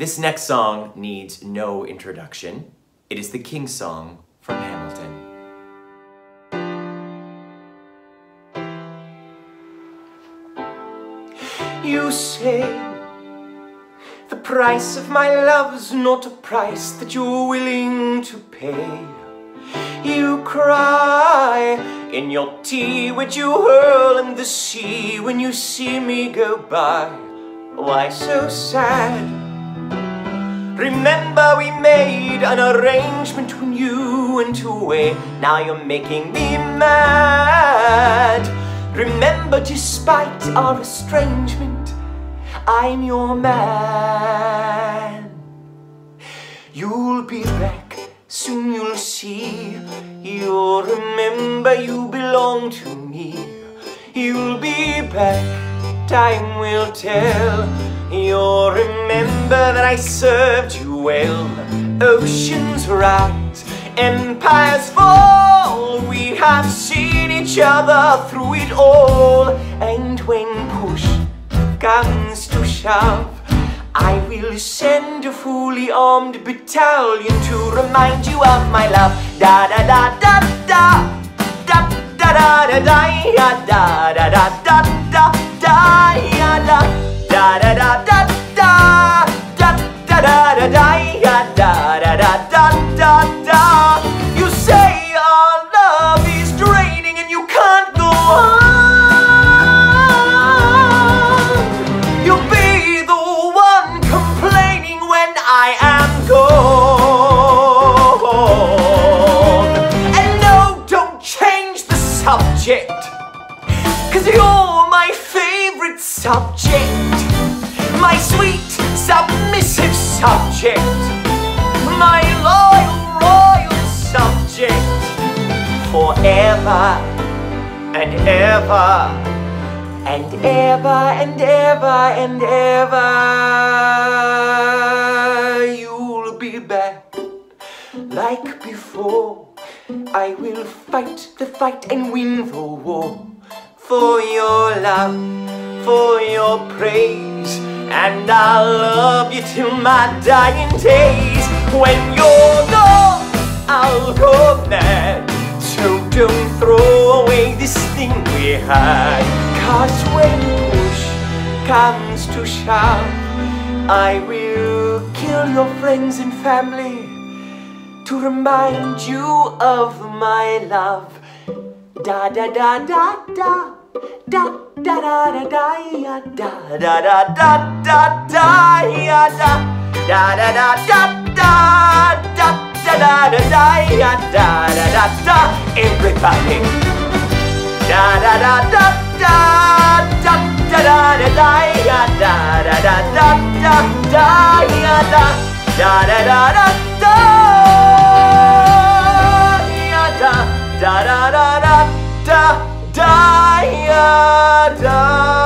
This next song needs no introduction. It is the King song from Hamilton. You say the price of my love's not a price that you're willing to pay. You cry in your tea which you hurl in the sea when you see me go by. Why so sad? Remember we made an arrangement between you and two-way Now you're making me mad. Remember despite our estrangement I'm your man. You'll be back, soon you'll see. You'll remember you belong to me. You'll be back, time will tell You'll remember that I served you well Oceans rise, empires fall We have seen each other through it all And when push comes to shove I will send a fully armed battalion To remind you of my love Da da da da da Da da da da da da da da da da da da da da da da da da da da da da da da da da You say our love is draining and you can't go on. You'll be the one complaining when I am gone. And no, don't change the subject Cause you're my favorite subject My sweet, submissive subject. My loyal, royal subject. Forever and ever And ever and ever and ever. You'll be back like before. I will fight the fight and win the war For your love, for your praise And I'll love you till my dying days. When you're gone, I'll go mad So don't throw away this thing we had. Cause when push comes to shove I will kill your friends and family to remind you of my love. Da da da da da da da da da da ya da da da da da da ya da da da da da da da da da da da ya da da da da everybody da da da da da da da da da da ya da da da da da da ya da da da da da da ya da da da da da da die.